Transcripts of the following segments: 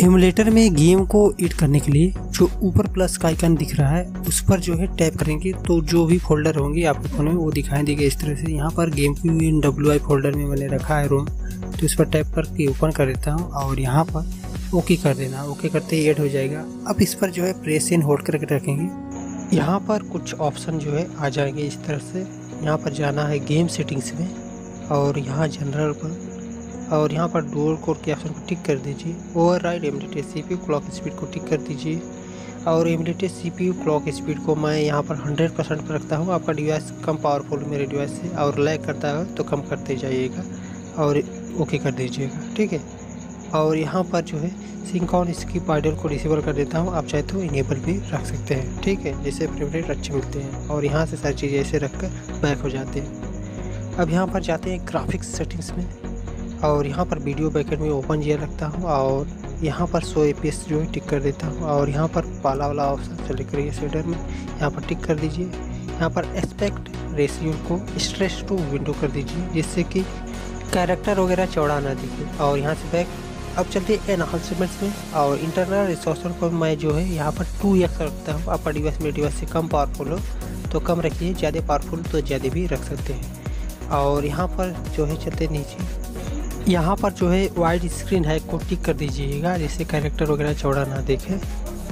Emulator में game को add करने के लिए जो ऊपर प्लस का आइकन दिख रहा है, उस पर जो है टैप करेंगे। तो जो भी फोल्डर होंगे आपके फ़ोन में वो दिखाई देंगे इस तरह से। यहाँ पर गेम की डब्ल्यू आई फोल्डर में मैंने रखा है रोम तो इस पर टैप करके ओपन कर देता हूँ और यहाँ पर ओके कर देना। ओके करते ही एड हो जाएगा। अब इस पर जो है प्रेस इन होल्ड करके रखेंगे। यहाँ पर कुछ ऑप्शन जो है आ जाएँगे इस तरह से। यहाँ पर जाना है गेम सेटिंग्स में और यहाँ जनरल पर और यहाँ पर डोर कोड के ऑप्शन को टिक कर दीजिए। Override emulated C P clock speed को टिक कर दीजिए। और emulated C P clock speed को मैं यहाँ पर 100 परसेंट पर रखता हूँ। आपका डिवाइस कम पावरफुल मेरे डिवाइस से और लैग करता है तो कम करते जाइएगा और ओके कर दीजिएगा, ठीक है? और यहाँ पर जो है सिंक ऑन स्कीप आइडल को डिसेबल कर देता हूँ। आप चाहे तो इनेबल भी रख सकते हैं, ठीक है? जिससे प्रिवरेट अच्छे मिलते हैं और यहाँ से सारी चीज़ें ऐसे रख कर बैक हो जाते हैं। अब यहाँ पर जाते हैं ग्राफिक्स सेटिंग्स में। और यहाँ पर वीडियो बैकेट में ओपन जिया रखता हूँ और यहाँ पर सो ए जो है टिक कर देता हूँ और यहाँ पर पाला वाला ऑप्शन सेलेक्ट करिए शेडर में। यहाँ पर टिक कर दीजिए। यहाँ पर एस्पेक्ट रेशियो को स्ट्रेस टू विंडो कर दीजिए जिससे कि कैरेक्टर वगैरह चौड़ा ना दिखे। और यहाँ से बैक अब चलते हैं एनहांसमेंट्स में और इंटरनल रिसोर्स को मैं जो है यहाँ पर टू एक्स रखता हूँ। आपका डिवाइस मेरे डिवाइस से कम पावरफुल हो तो कम रखिए। ज़्यादा पावरफुल तो ज़्यादा भी रख सकते हैं। और यहाँ पर जो है चलते नीचे। यहाँ पर जो है वाइड स्क्रीन है, को टिक कर दीजिएगा, जिससे कैरेक्टर वगैरह चौड़ा ना देखे।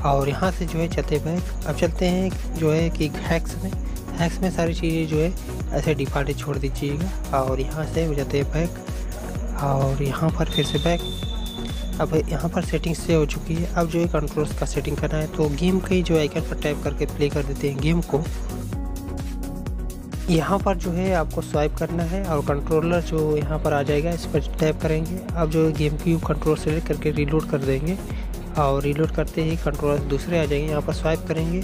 और यहाँ से जो है चलते बैक अब चलते हैं जो है कि हैक्स में। हैक्स में सारी चीज़ें जो है ऐसे डिफ़ॉल्ट छोड़ दीजिएगा। और यहाँ से हो जाते हैं और यहाँ पर फिर से बैक अब यहाँ पर सेटिंग से हो चुकी है। अब जो है कंट्रोल्स का सेटिंग करना है। तो गेम के जो आइकन पर टाइप करके प्ले कर देते हैं गेम को। यहाँ पर जो है आपको स्वाइप करना है और कंट्रोलर जो यहाँ पर आ जाएगा, इस पर टैप करेंगे। आप जो गेम की कंट्रोल सेलेक्ट करके रीलोड कर देंगे और रीलोड करते ही कंट्रोलर दूसरे आ जाएँगे। यहाँ पर स्वाइप करेंगे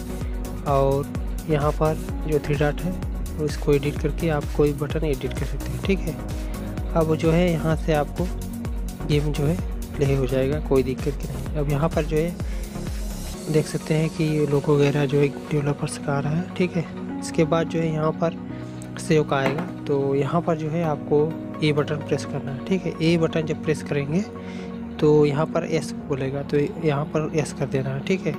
और यहाँ पर जो थ्री डाट है, उसको एडिट करके आप कोई बटन एडिट कर सकते हैं, ठीक है? अब जो है यहाँ से आपको गेम जो है प्ले हो जाएगा, कोई दिक्कत की नहीं। अब यहाँ पर जो है देख सकते हैं कि लोगो वगैरह जो है डेवलपर्स का आ रहा है, ठीक है? इसके बाद जो है यहाँ पर सेव का आएगा। तो यहाँ पर जो है आपको ए बटन प्रेस करना है, ठीक है? ए बटन जब प्रेस करेंगे तो यहाँ पर एस बोलेगा। तो यहाँ पर एस कर देना है, ठीक है?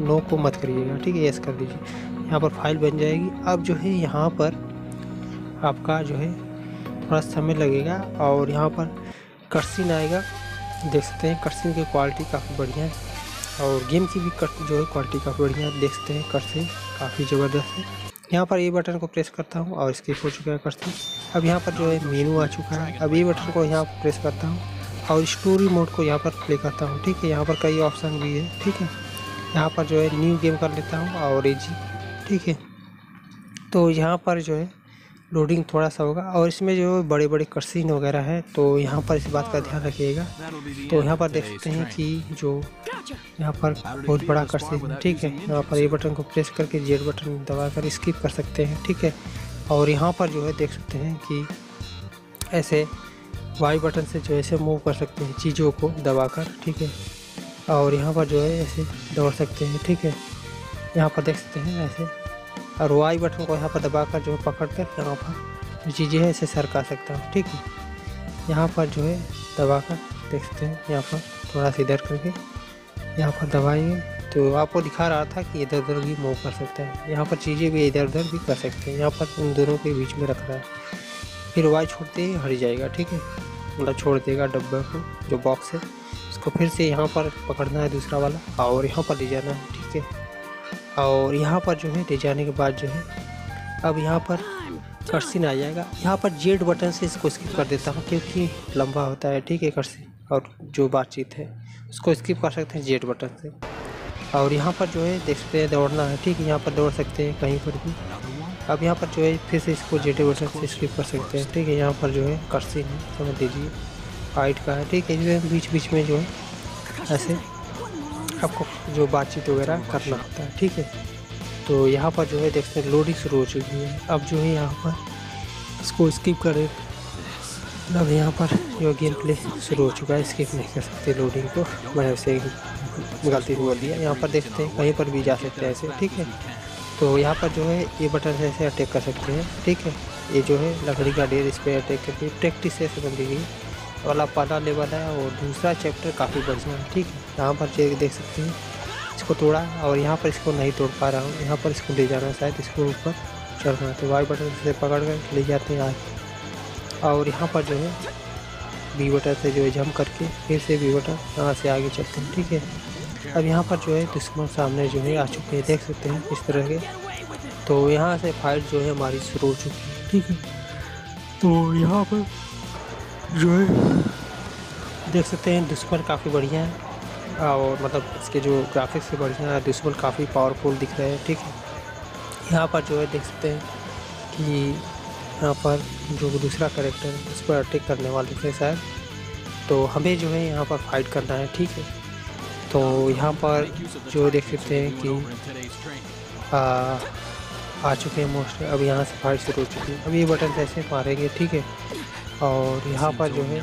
नो को मत करिएगा, ठीक है? एस कर दीजिए। यहाँ पर फ़ाइल बन जाएगी। अब जो है यहाँ पर आपका जो है थोड़ा समय लगेगा और यहाँ पर कर्सिन आएगा। देख सकते हैं कर्सिन की क्वालिटी काफ़ी बढ़िया है और गेम की भी जो है क्वालिटी काफ़ी बढ़िया देख सकते हैं कर्सिन काफ़ी ज़बरदस्त है। यहाँ पर ए बटन को प्रेस करता हूँ और स्किप हो चुका है करते अब यहाँ पर जो है मेनू आ चुका है। अब ए बटन को यहाँ प्रेस करता हूँ और स्टोरी मोड को यहाँ पर प्ले करता हूँ। ठीक है, यहाँ पर कई ऑप्शन भी है। ठीक है, यहाँ पर जो है न्यू गेम कर लेता हूँ और एजी ठीक है तो यहाँ पर जो है लोडिंग थोड़ा सा होगा और इसमें जो बड़े बड़े कर्सिन वगैरह है तो यहाँ पर इस बात का ध्यान रखिएगा। तो यहाँ पर देख सकते हैं कि जो यहाँ पर बहुत बड़ा कर सकते हैं। ठीक है, यहाँ पर ए बटन को प्रेस करके जेड बटन दबा कर स्किप कर सकते हैं। ठीक है, और यहाँ पर जो है देख सकते हैं कि ऐसे वाई बटन से जो ऐसे मूव कर सकते हैं चीज़ों को दबा कर ठीक है, और यहाँ पर जो है ऐसे दौड़ सकते हैं। ठीक है, यहाँ पर देख सकते हैं ऐसे, और वाई बटन को यहाँ पर दबाकर जो है पकड़ कर यहाँ पर जो चीज़ें हैं इसे सरका सकता हूँ। ठीक है, यहाँ पर जो है दबाकर देख सकते हैं। यहाँ पर थोड़ा सा इधर करके यहाँ पर दबाएँगे तो आपको दिखा रहा था कि इधर उधर भी मूव कर सकता है। यहाँ पर चीज़ें भी इधर उधर भी कर सकते हैं। यहाँ पर उन दोनों के बीच में रख रहा है। फिर वाई छोड़ते ही हट जाएगा, ठीक है? मतलब छोड़ देगा डब्बे को, जो बॉक्स है। उसको फिर से यहाँ पर पकड़ना है दूसरा वाला। और यहाँ पर ले जाना है, ठीक है? और यहाँ पर जो है, ले जाने के बाद जो है, अब यहाँ पर कर्सिन आ जाएगा। यहाँ पर जेड बटन से इसको स्किप कर देता हूँ, क्योंकि लंबा होता है, ठीक है कर्सिन और जो बातचीत है। उसको स्किप कर सकते हैं जेड बटन से। और यहाँ पर जो है, देख सकते हैं, दौड़ना है, ठीक है, यहाँ पर दौड़ सकते हैं कहीं पर भी। अब यहाँ पर जो है, फिर से इसको जेड बटन से स्किप कर सकते हैं, ठीक है, यहाँ पर जो है कर्सिन है, समझ लीजिए। हाइट का है, ठीक है बीच बीच में जो है, ऐसे आपको जो बातचीत वगैरह करना होता है, ठीक है। तो यहाँ पर जो है देखते हैं लोडिंग शुरू हो चुकी है। अब जो है, यहाँ पर इसको स्किप करें। अब यहाँ पर जो गेम प्ले शुरू हो चुका है। स्किप नहीं कर सकते लोडिंग को? मैंने उसे गलती से बोल दिया। यहाँ पर देखते हैं, कहीं पर भी जा सकते हैं ऐसे, ठीक है? तो यहाँ पर जो है, ये बटन से ऐसे अटैक कर सकते हैं, ठीक है? ये जो है, लकड़ी का डेर इस पर अटैक करके प्रैक्टिस से समझ लीजिए वाला पहला लेवल है और दूसरा चैप्टर काफ़ी बढ़िया है ठीक है? यहाँ पर देख सकते हैं, इसको तोड़ा और यहाँ पर इसको नहीं तोड़ पा रहा हूँ। यहाँ पर इसको ले जाना शायद इसको ऊपर चढ़ना तो वाई बटन से पकड़ कर ले जाते हैं आगे और यहाँ पर जो है बी बटन से जो है जम करके फिर से बी बटन यहाँ से आगे चलते हैं, ठीक है? अब यहाँ पर जो है दुश्मन सामने जो है आ चुके हैं, देख सकते हैं इस तरह के। तो यहाँ से फाइट जो है हमारी शुरू हो चुकी है, ठीक है? तो यहाँ पर जो है देख सकते हैं दुश्मन काफ़ी बढ़िया है, और मतलब इसके जो ग्राफिक्स से बढ़िया है दुश्मन काफ़ी पावरफुल दिख रहे हैं, ठीक है? यहाँ पर जो है देख सकते हैं कि यहाँ पर जो दूसरा करेक्टर है उस पर अटैक करने वाले थे शायद। तो हमें जो है यहाँ पर फाइट करना है ठीक है? तो यहाँ पर जो देख सकते हैं कि आ, आ चुके हैं मोस्ट अब यहाँ से फाइट शुरू हो चुकी है। अब ये बटन ऐसे मारेंगे ठीक है? और यहाँ पर जो है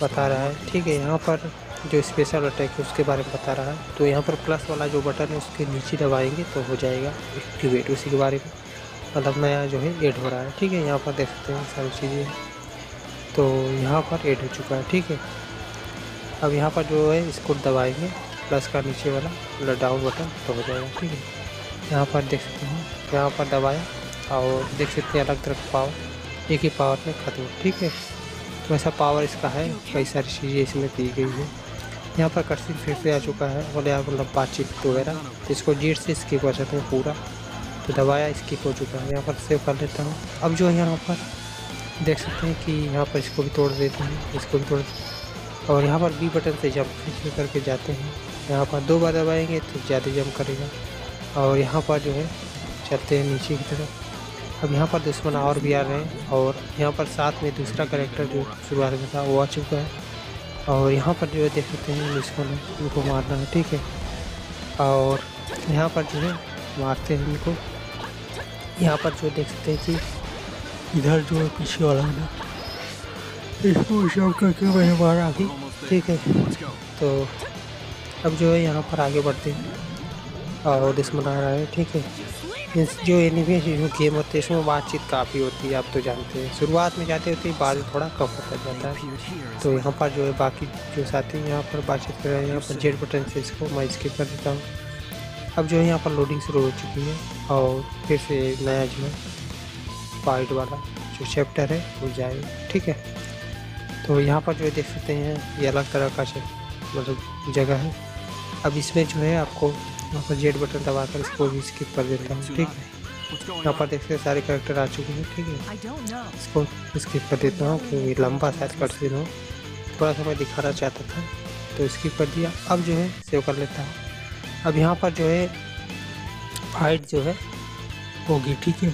बता रहा है ठीक है? यहाँ पर जो स्पेशल अटैक है उसके बारे में बता रहा है। तो यहाँ पर प्लस वाला जो बटन है उसके नीचे दबाएँगे तो हो जाएगा एक्टिवेट उसी के बारे में। मतलब नया जो है ऐड हो रहा है। ठीक है, यहाँ पर देख सकते हैं सारी चीज़ें। तो यहाँ पर ऐड हो चुका है, ठीक है। अब यहाँ पर जो है इसको दबाएँगे प्लस का नीचे वाला डाउन बटन तो हो जाएगा, ठीक है। यहाँ पर देख सकते हैं, यहाँ पर दबाया और देख सकते हैं अलग तरह पावर एक ही पावर में खत्म, ठीक है। तो ऐसा पावर इसका है, कई सारी चीज़ें इसमें दी गई है। यहाँ पर कर्सिंग फिर से आ चुका है और यहाँ मतलब बातचीत वगैरह इसको जीट से स्किप कर सकते हैं पूरा। तो दबाया स्किप हो चुका है यहाँ पर सेव कर लेता हूँ। अब जो है यहाँ पर, देख सकते हैं कि यहाँ पर इसको भी तोड़ देते हैं, इसको भी तोड़ और यहाँ पर बी बटन से जंप करके जाते हैं। यहाँ पर दो बार दबाएँगे तो ज़्यादा जंप करेगा। और यहाँ पर जो है, चलते हैं नीचे की तरफ़। अब यहाँ पर दुश्मन और भी आ रहे हैं और यहाँ पर साथ में दूसरा करेक्टर जो शुरुआत में था, वो आ चुका है। और यहाँ पर जो है, देख सकते हैं दुश्मन उनको मारना है, ठीक है। और यहाँ पर जो है, मारते हैं इनको यहाँ पर जो देख सकते हैं कि इधर जो है पीछे वाला है ना। इसको शव करके मैंने मारा अभी ठीक है। तो अब जो है यहाँ पर आगे बढ़ते हैं। और दुश्मन आ रहा है ठीक है। इस जो एनिमे जो गेम होते हैं इसमें बातचीत काफ़ी होती है आप तो जानते हैं। शुरुआत में जाते होते बाद में थोड़ा कम होता जाता है। तो यहाँ पर जो है बाकी जो साथी यहाँ पर बातचीत कर रहे हैं यहाँ पर जेड बटन से इसको मैं स्किप कर देता हूँ। अब जो है यहाँ पर लोडिंग शुरू हो चुकी है और फिर से नया जो है फाइट वाला जो चैप्टर है वो जाएगा। ठीक है? तो यहाँ पर जो है देख सकते हैं ये अलग तरह का मतलब जगह है। अब इसमें जो है आपको यहाँ पर जेड बटन दबाकर इसको भी स्किप कर देता हूँ। ठीक है? यहाँ पर देखते हैं सारे करेक्टर आ चुके हैं। ठीक है? इसको स्किप कर देता हूँ क्योंकि लंबा शायद कट सीन हो। थोड़ा सा मैं दिखाना चाहता था तो स्किप कर दिया। अब जो है सेव कर लेता हूँ। अब यहाँ पर जो है फाइट जो है होगी ठीक है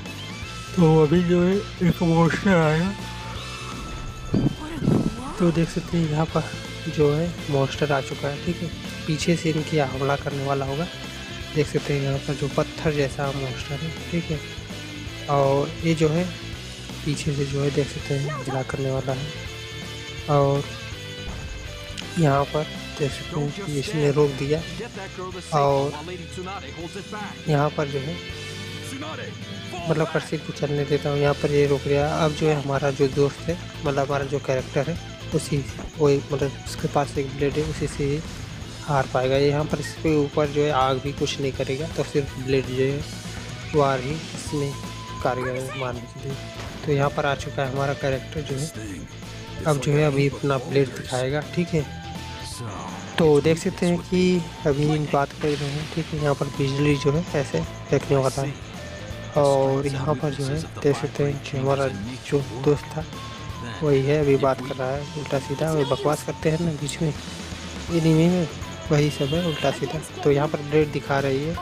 तो अभी जो है, एक मोस्टर आया। तो देख सकते हैं, यहाँ पर जो है मोस्टर आ चुका है, ठीक है। पीछे से इनकी हमला करने वाला होगा। देख सकते हैं, यहाँ पर जो पत्थर जैसा मोस्टर है, ठीक है। और ये जो है, पीछे से जो है, देख सकते हैं, हमला करने वाला है। और यहाँ पर हैं कि इसने रोक दिया। और यहाँ पर जो है मतलब कर्सी को चलने देता हूँ, यहाँ पर ये रोक दिया अब जो है हमारा जो दोस्त है मतलब हमारा जो कैरेक्टर है, उसी वही मतलब उसके पास एक ब्लेड है, उसी से ही हार पाएगा। यहाँ पर इसके ऊपर जो है आग भी कुछ नहीं करेगा तो सिर्फ़ ब्लेड जो है, वो आ रही इसमें कारगर है, मारने के लिए। तो यहाँ पर आ चुका है हमारा कैरेक्टर जो है। अब जो है अभी अपना ब्लेड दिखाएगा, ठीक है? तो देख सकते हैं कि अभी बात कर रहे हैं ठीक है यहाँ पर बिजली जो है ऐसे फेंकने वाला है। और यहाँ पर जो है देख सकते हैं कि हमारा जो दोस्त था, वही है, अभी बात कर रहा है, उल्टा सीधा वही बकवास करते हैं ना बीच में। इनिमी में वही सब है, उल्टा सीधा। तो यहाँ पर ब्लेड दिखा रही है,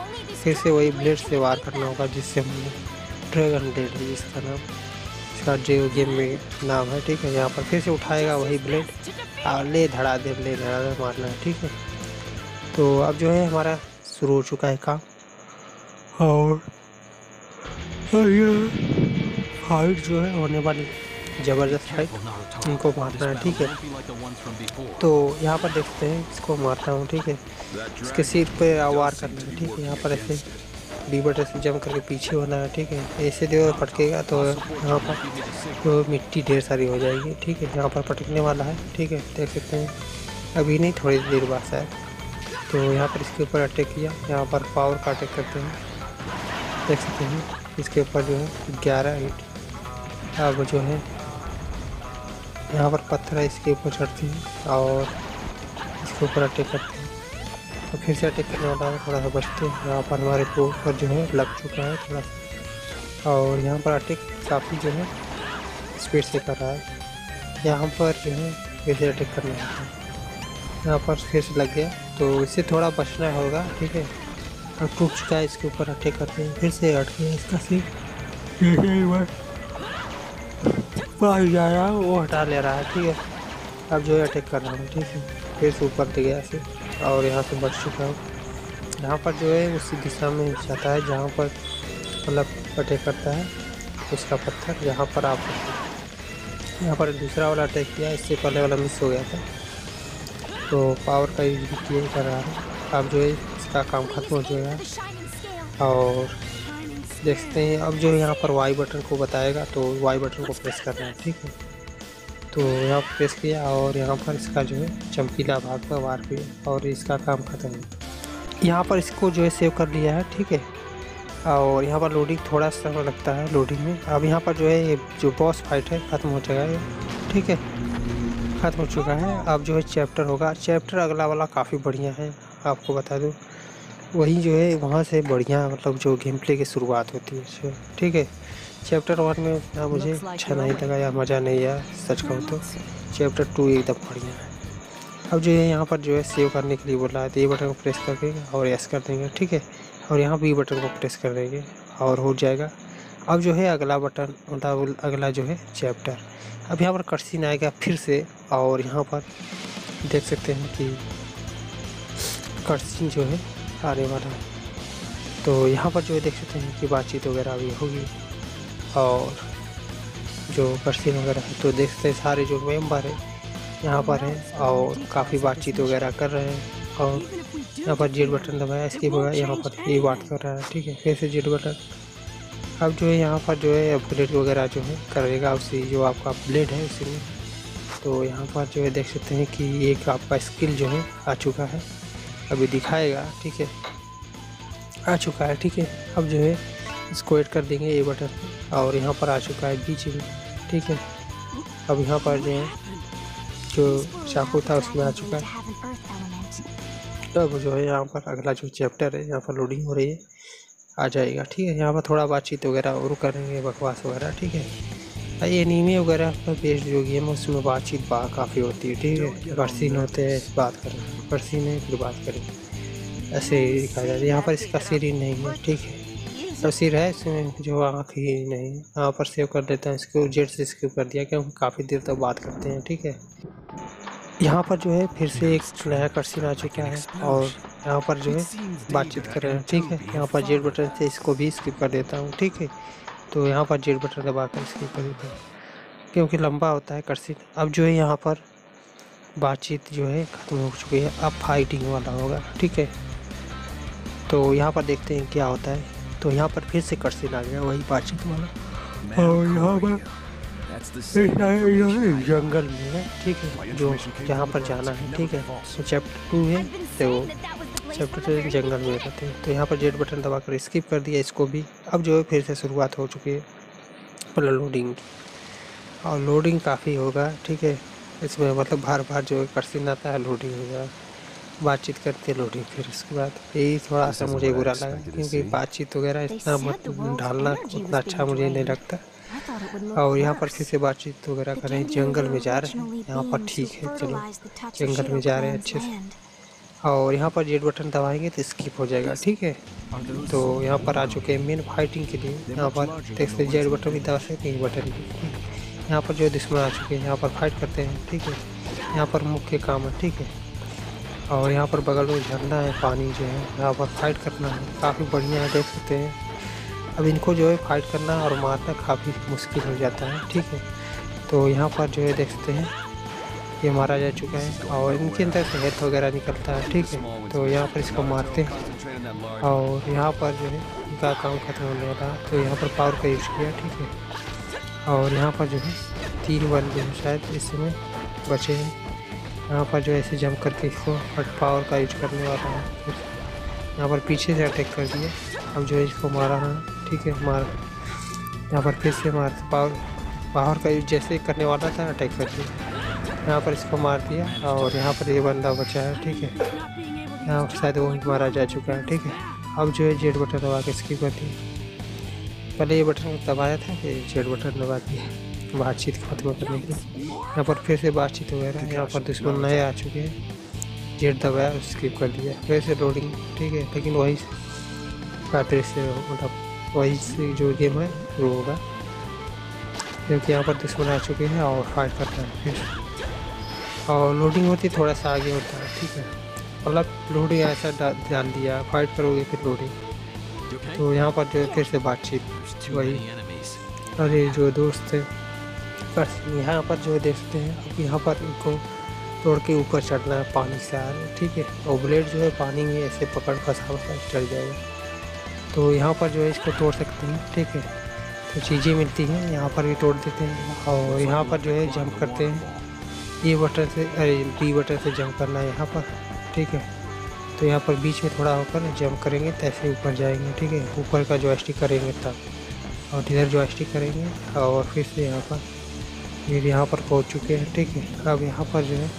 फिर से वही ब्लेड से वार करना होगा, जिससे हमने ड्रैगन ब्लेड है, जिसका नाम, इसका जो गेम में नाम है, ठीक है, यहाँ पर फिर से उठाएगा वही ब्लेड। और ले धड़ा दे ले धड़ा दे मारना है ठीक है? तो अब जो है हमारा शुरू हो चुका है काम। और ये फाइट जो है होने वाली ज़बरदस्त फाइट उनको मारना है ठीक है? तो यहाँ पर देखते हैं इसको मारता हूँ ठीक है? इसके सिर पे वार करना है ठीक है? यहाँ पर ऐसे बी बटन से जम करके पीछे होना है ठीक है? ऐसे जो पटकेगा तो यहाँ पर तो मिट्टी ढेर सारी हो जाएगी, ठीक है? यहाँ पर पटकने वाला है, ठीक है? देख सकते हैं। अभी नहीं, थोड़ी देर बाद शायद। तो यहाँ पर इसके ऊपर अटैक किया। यहाँ पर पावर का अटैक करते हैं। देख सकते हैं। इसके ऊपर जो है ग्यारह ईट अब जो है, यहाँ पर पत्थर है इसके ऊपर चढ़ती है और इसके ऊपर अटैक करते तो फिर से अटैक करने वाला है, थोड़ा सा बचते हैं। यहाँ पर हमारे को ऊपर जो है, लग चुका है थोड़ा सा। और यहाँ पर अटैक काफ़ी जो है स्पीड से कर रहा है। यहाँ पर जो है, फिर से अटैक करना है। यहाँ पर फिर से लग गया। तो इससे थोड़ा बचना होगा, ठीक है? और टूट चुका है, इसके ऊपर अटैक करते हैं। फिर से हट गया इसका सिर। पास जा रहा वो हटा ले रहा है, ठीक है? अब जो है अटैक कर रहा हूँ, ठीक है? फिर से ऊपर दे गया से और यहाँ से बच चुका हूँ। यहाँ पर जो है, उसी दिशा में जाता है, जहाँ पर मतलब अटैक करता है, उसका पत्थर यहाँ पर आप यहाँ पर दूसरा वाला अटैक किया, इससे पहले वाला मिस हो गया था। तो पावर का यूज़ भी किया कर रहा है। अब जो है, इसका काम खत्म हो जाएगा। और देखते हैं, अब जो यहाँ पर वाई बटन को बताएगा तो वाई बटन को प्रेस करना है, ठीक है? तो यहाँ पर प्रेस किया और यहाँ पर इसका जो है चमकीला भाग पर वार किया और इसका काम खत्म है यहाँ पर इसको जो है सेव कर लिया है, ठीक है? और यहाँ पर लोडिंग थोड़ा समय लगता है लोडिंग में। अब यहाँ पर जो है ये जो बॉस फाइट है, ख़त्म हो चुका है, ठीक है? ख़त्म हो चुका है। अब जो है चैप्टर होगा। चैप्टर अगला वाला काफ़ी बढ़िया है, आपको बता दूँ। वही जो है वहाँ से बढ़िया मतलब जो गेम प्ले की शुरुआत होती है, ठीक है? चैप्टर वन में ना मुझे अच्छा नहीं लगा या मज़ा नहीं आया सच कहूँ तो। चैप्टर टू एकदम बढ़िया है। अब जो है यहाँ पर जो है सेव करने के लिए बोला है तो ये बटन को प्रेस करके और यस कर देंगे ठीक है? और यहाँ बी बटन को प्रेस कर देंगे और हो जाएगा। अब जो है अगला बटन मतलब अगला जो है चैप्टर अब यहाँ पर कर्सिन आएगा फिर से और यहाँ पर देख सकते हैं कि कर्सिन जो है आने वाला है। तो यहाँ पर जो है देख सकते हैं कि बातचीत वगैरह भी होगी। और जो कर्सिन वगैरह है तो देख सकते हैं सारे जो मेंबर है, यहाँ पर हैं और काफ़ी बातचीत वगैरह कर रहे हैं। और यहाँ पर जेड बटन दबाया, इसके बाद यहाँ पर ये बात कर रहा है, ठीक है? फिर से जेड बटन। अब जो है यहाँ पर जो है अपग्रेड वगैरह जो है करेगा उसी जो आपका ब्लेड है उसी में। तो यहाँ पर जो है देख सकते हैं कि एक आपका स्किल जो है आ चुका है। अभी दिखाएगा, ठीक है? आ चुका है, ठीक है? अब जो है इसको ऐड कर देंगे ये बटन। और यहाँ पर आ चुका है बीच में ठीक है? अब यहाँ पर जो है, जो चाकू था उसमें आ चुका है। अब जो है यहाँ पर अगला जो चैप्टर है, यहाँ पर लोडिंग हो रही है। आ जाएगा। ठीक है? यहाँ पर थोड़ा बातचीत वगैरह और करेंगे, बकवास वगैरह। ठीक है? ये नीमे वगैरह पर बेस्ड जो गेम है, उसमें बातचीत बा काफ़ी होती है। ठीक है? बरसीन होते हैं, बात करें बरसीन है, फिर बात करें ऐसे ही दिखाया जाता है। यहाँ पर इसका सिर ही नहीं है। ठीक है? तो सिर है इसमें जो आँख ही नहीं, यहाँ पर सेव कर देता है इसको जेड से स्किप कर दिया, क्योंकि काफ़ी देर तक बात करते हैं, ठीक है? यहाँ पर जो है, फिर से एक नया कर्सिन आ चुका है और यहाँ पर जो है, बातचीत कर रहे हैं, ठीक है? यहाँ पर जेड बटन से इसको भी स्किप कर देता हूँ, ठीक है? तो यहाँ पर जेड बटन दबा कर स्किप कर देता हूँ, क्योंकि लंबा होता है कर्सिन अब जो है, यहाँ पर बातचीत जो है, ख़त्म हो चुकी है। अब फाइटिंग वाला होगा, ठीक है? तो यहाँ पर देखते हैं क्या होता है। तो यहाँ पर फिर से कर्सिन आ गया वही बातचीत वाला। और यहाँ पर जंगल में है ठीक है जो जहाँ पर जाना है ठीक है। तो चैप्टर टू है तो चैप्टर टू जंगल में रहते हैं। तो यहाँ पर जेड बटन दबा कर स्किप कर दिया इसको भी। अब जो है फिर से शुरुआत हो चुकी है मतलब लोडिंग की। और लोडिंग काफ़ी होगा ठीक है। इसमें मतलब बार बार जो है कर्सिन आता है लोडिंग हो जाए बातचीत करते लोडिंग फिर उसके बाद यही थोड़ा सा मुझे बुरा लगा क्योंकि बातचीत वगैरह इतना मत ढालना उतना अच्छा मुझे नहीं लगता। और यहाँ पर किसी बातचीत वगैरह कर रहे हैं जंगल में जा रहे हैं। यहाँ पर ठीक है चलो। जंगल में जा रहे हैं अच्छे से। और यहाँ पर जेड बटन दबाएँगे तो स्किप हो जाएगा ठीक है? तो यहाँ पर आ चुके हैं मेन फाइटिंग के लिए। यहाँ पर देख सकते जेड बटन भी दबा सकते हैं बटन भी। यहाँ पर जो दुश्मन आ चुके हैं यहाँ पर फाइट करते हैं ठीक है? यहाँ पर मुख्य काम है ठीक है? और यहाँ पर बगल में झरना है, पानी जो है। यहाँ पर फाइट करना है। काफ़ी बढ़िया है, देख सकते हैं। अब इनको जो है फाइट करना और मारना काफ़ी मुश्किल हो जाता है, ठीक है? तो यहाँ पर जो है देख सकते हैं, ये मारा जा चुका है और इनके अंदर से हेल्थ वगैरह निकलता है, ठीक है? तो यहाँ पर इसको मारते हैं और यहाँ पर जो है इनका काम खत्म होने वाला तो यहाँ पर पावर का यूज़ किया, ठीक है? और यहाँ पर जो है तीन बंदे शायद इस समय बचे हैं। यहाँ पर जो ऐसे जंप करके इसको हट पावर का यूज़ करने वाला है। यहाँ पर पीछे से अटैक कर दिया। अब जो है इसको मारा है। ठीक है, मार। यहाँ पर फिर से मार। पावर पावर का यूज़ जैसे करने वाला था अटैक कर दिया। यहाँ पर इसको मार दिया और यहाँ पर ये बंदा बचा है। ठीक है। यहाँ शायद वो मारा जा चुका है। ठीक है। अब जो है जेड बटन दबा के स्किप कर दिया। पहले ये बटन दबाया था कि जेड बटन दबा दिया। बातचीत खत्म करने के। लिए यहाँ पर फिर से बातचीत वगैरह यहाँ पर दुश्मन नए आ चुके हैं। जेट दबाया स्किप कर दिया। फिर से लोडिंग ठीक है। लेकिन वही का दृश्य मतलब वही से जो गेम है, वो होगा। क्योंकि यहाँ पर दुश्मन आ चुके हैं और फाइट करता है फिर। और लोडिंग होती थोड़ा सा आगे होता है, ठीक है। मतलब लोडिंग ऐसा डाल दिया। फाइट करोगे फिर लोडिंग तो यहाँ पर जो फिर से बातचीत, वही। अरे, जो दोस्त है बस यहाँ पर जो देखते हैं, अब यहाँ पर इनको तोड़ के ऊपर चढ़ना है, पानी से आ ठीक है? और ब्लेड जो है पानी में ऐसे पकड़ फंसा फंसा चढ़ जाएगा। तो यहाँ पर जो है इसको तोड़ सकते हैं, ठीक है? तो चीज़ें मिलती हैं, यहाँ पर भी तोड़ देते हैं और यहाँ पर जो है जंप करते हैं। ये बटन से, अरे बी बटन से जंप करना है यहाँ पर, ठीक है? तो यहाँ पर बीच में थोड़ा होकर जंप करेंगे तैसे ऊपर जाएँगे, ठीक है? ऊपर का जॉयस्टिक करेंगे तब, और इधर जॉयस्टिक करेंगे और फिर से यहाँ पर फिर यहाँ पर पहुँच चुके हैं ठीक है अब यहाँ पर जो है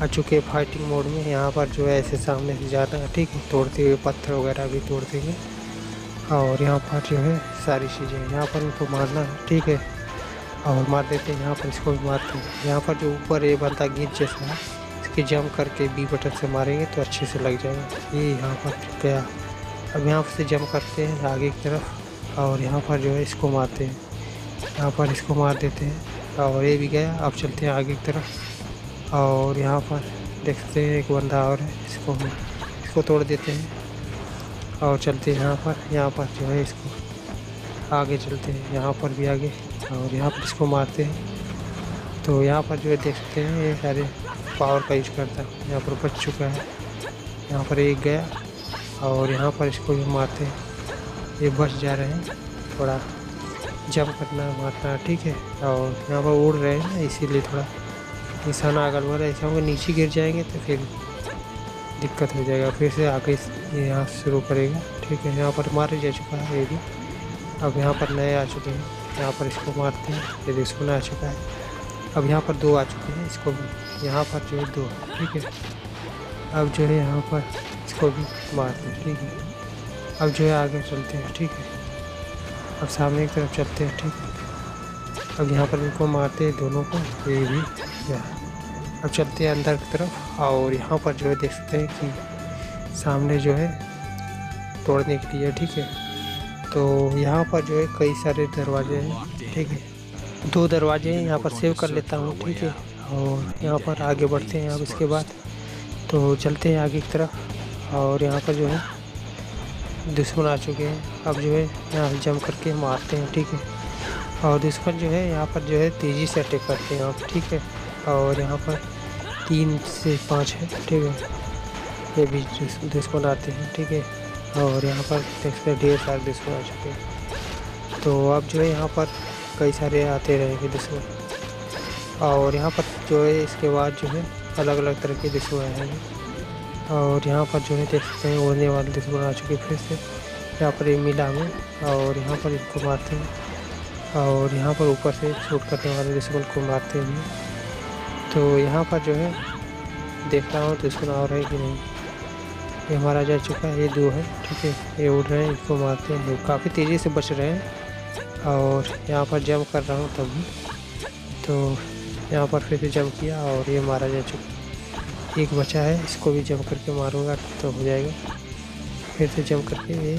आ चुके हैं फाइटिंग मोड में यहाँ पर जो है ऐसे सामने से जाना है ठीक है तोड़ते हुए पत्थर वगैरह भी तोड़ते हुए और यहाँ पर जो है सारी चीज़ें यहाँ पर उनको मारना है ठीक है और मार देते हैं यहाँ पर इसको भी मारते हैं यहाँ पर जो ऊपर ये बनता गिर जैसा है इसके जंप करके बी बटन से मारेंगे तो अच्छे से लग जाएगा ये यहाँ पर गया अब यहाँ से जम करते हैं आगे की तरफ़ और यहाँ पर जो है इसको मारते हैं यहाँ पर इसको मार देते हैं और ये भी गया। अब चलते हैं आगे की तरफ़। और यहाँ पर देखते हैं एक बंदा और है, इसको हम इसको तोड़ देते हैं। और चलते हैं यहाँ पर। यहाँ पर जो है इसको आगे चलते हैं। यहाँ पर भी आगे। और यहाँ पर इसको मारते हैं। तो यहाँ पर जो है देख सकते हैं, ये सारे पावर का यूज़ करता है। यहाँ पर बच चुका है। यहाँ पर एक गया। और यहाँ पर इसको भी मारते हैं। ये बच जा रहे हैं। थोड़ा जंप करना मारना ठीक है? और यहाँ पर उड़ रहे हैं ना इसीलिए थोड़ा निशाना अगल बढ़ रहा है। ऐसा होगा नीचे गिर जाएँगे तो फिर दिक्कत हो जाएगा। फिर से आगे यहाँ शुरू करेगा, ठीक है? यहाँ पर मारे जा चुका है ये भी। अब यहाँ पर नए आ चुके हैं। यहाँ पर इसको मारते हैं ये दुश्मन आ चुका है। अब यहाँ पर दो आ चुके हैं, इसको भी। यहाँ पर जो है दो, ठीक है? अब जो है यहाँ पर इसको भी मारते हैं, ठीक है? अब जो है आगे चलते हैं, ठीक है? अब सामने की तरफ़ चलते हैं, ठीक? अब यहाँ पर इनको मारते हैं दोनों को, ये भी यहाँ अब चलते हैं अंदर की तरफ़, और यहाँ पर जो है देख सकते हैं कि सामने जो है तोड़ने के लिए, ठीक है? तो यहाँ पर जो है कई सारे दरवाजे हैं, ठीक है? दो दरवाजे हैं, यहाँ पर सेव कर लेता हूँ, ठीक है? और यहाँ पर आगे बढ़ते हैं अब इसके बाद। तो चलते हैं आगे की तरफ़, और यहाँ पर जो है दुश्मन आ चुके हैं। अब जो है, यहाँ जम करके मारते हैं, ठीक है? और दुश्मन जो है, यहाँ पर जो है, तेज़ी से अटैक करते हैं आप, ठीक है? और यहाँ पर तीन से पाँच है, ठीक है? ये भी दुश्मन आते हैं, ठीक है? और यहाँ पर देख ढेर सारे दुश्मन आ चुके हैं। तो अब जो है, यहाँ पर कई सारे आते रहेंगे दुश्मन और यहाँ पर जो है, इसके बाद जो है अलग अलग तरह के दुश्मन आएँगे और यहाँ पर जो है, देख सकते हैं, उड़ने वाले दुश्मन आ चुके फिर से। यहाँ पर ये मिला में और यहाँ पर इनको मारते हैं। और यहाँ पर ऊपर से शूट करने वाले दुश्मन को मारते हैं। तो यहाँ पर जो है, देख रहा हूँ दुश्मन और है कि नहीं। ये हमारा जा चुका है, ये दो है, ठीक है। ये उड़ रहे हैं इसको मारते हैं। काफ़ी तेज़ी से बच रहे हैं। और यहाँ पर जंप कर रहा हूँ तभी तो यहाँ पर फिर से जंप किया और ये मारा जा चुका एक बचा है, इसको भी जंप करके मारूँगा तो हो जाएगा। फिर से जंप करके ये,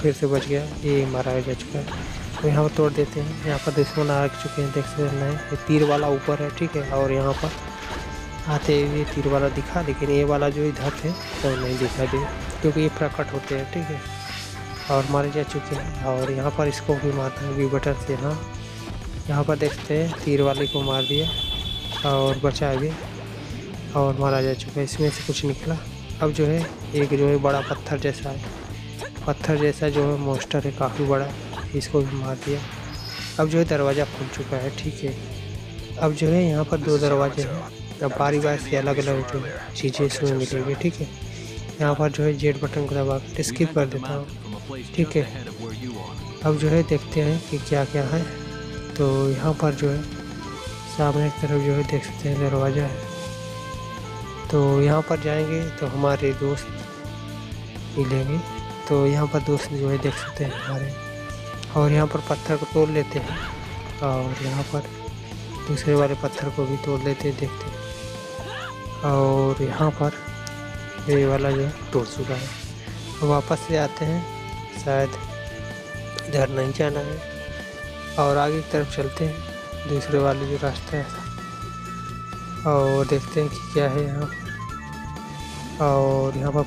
फिर से बच गया, ये मारा जा चुका है तो यहाँ पर तोड़ देते हैं, यहाँ पर दुश्मन आ चुके हैं, देख सकते हैं ये तीर वाला ऊपर है, ठीक है, और यहाँ पर आते हुए तीर वाला दिखा, लेकिन ये वाला जो इधर थे, वो तो नहीं दिखा दे क्योंकि ये प्रकट होते हैं, ठीक है। और मारे जा चुके हैं, और यहाँ पर इसको भी मारते हैं वी बटन से हाँ। यहाँ पर देखते हैं, तीर वाले को मार दिया, और बचा भी। और मारा जा चुका है, इसमें से कुछ निकला। अब जो है, एक जो है बड़ा पत्थर जैसा है। पत्थर जैसा जो है मोस्टर है, काफ़ी बड़ा इसको भी मार दिया। अब जो है, दरवाज़ा खुल चुका है, ठीक है। अब जो है, यहाँ पर दो दरवाजे हैं। अब बारी बारी से अलग अलग जो चीज़ें इसमें मिलेंगी, ठीक है। यहाँ पर जो है जेड बटन को दबा कर स्किप कर देता हूँ, ठीक है। अब जो है, देखते हैं कि क्या क्या है। तो यहाँ पर जो है, सामने की तरफ़ जो है, देख सकते हैं, दरवाज़ा है। तो यहाँ पर जाएँगे तो हमारे दोस्त मिलेंगे। तो यहाँ पर दोस्त जो है देख सकते हैं हमारे। और यहाँ पर पत्थर को तोड़ लेते हैं। और यहाँ पर दूसरे वाले पत्थर को भी तोड़ लेते हैं, देखते हैं। और यहाँ पर ये वाला जो है टूट चुका है। तो वापस से आते हैं। शायद इधर नहीं जाना है। और आगे की तरफ़ चलते हैं। दूसरे वाले जो रास्ता है। और देखते हैं कि क्या है यहाँ। और यहाँ पर